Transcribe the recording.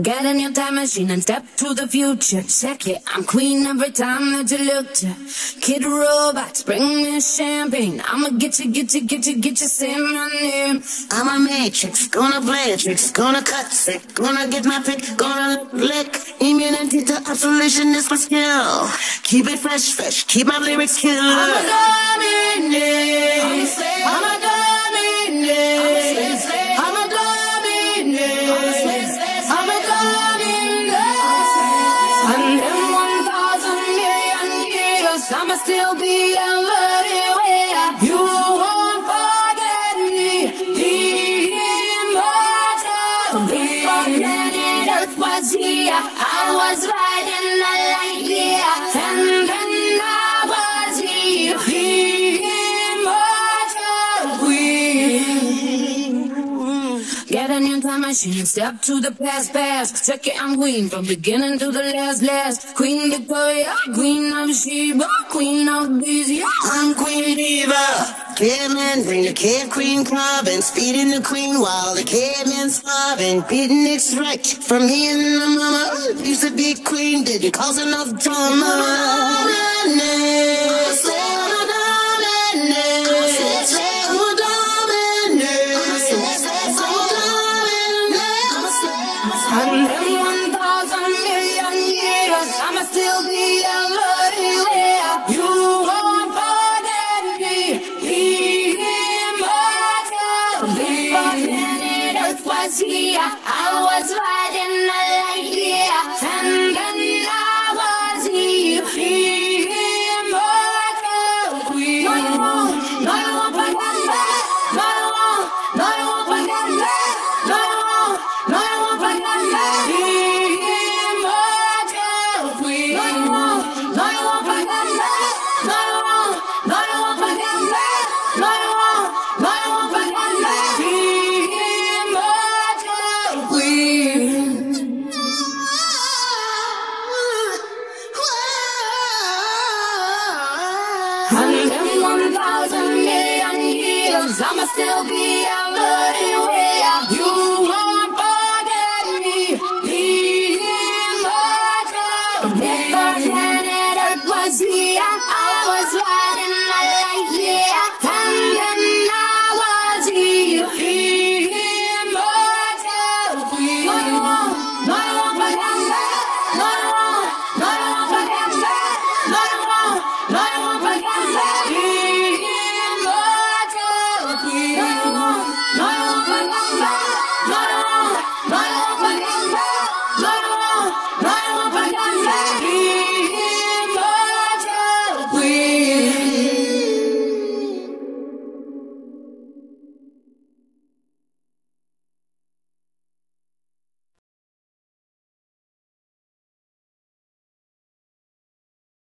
Get in your time machine and step to the future. Check it, I'm queen every time that you look to. Kid robots, bring me champagne. I'ma get you, get you, get you, get you, say my name. I'm a matrix, gonna play a tricks, gonna cut sick, gonna get my pick, gonna lick. Immunity to isolation is my skill. Keep it fresh, fresh, keep my lyrics killer. I'm a dominate. I'm a I'ma still be everywhere. You won't forget me. The immortal. Before planet Earth was here, I was riding a light year, New machine step to the past, past. Check it, I'm queen from beginning to the last, last. Queen Victoria, queen of Sheba, queen of yeah. I'm Queen Diva. Caveman, bring the cave queen club and speeding the queen while the caveman's starving. Beating it's right from me and the mama. Used to be queen, didn't cause enough drama. And here, I was riding I'ma still be out looking you won't bother me. If I was me I, I was riding my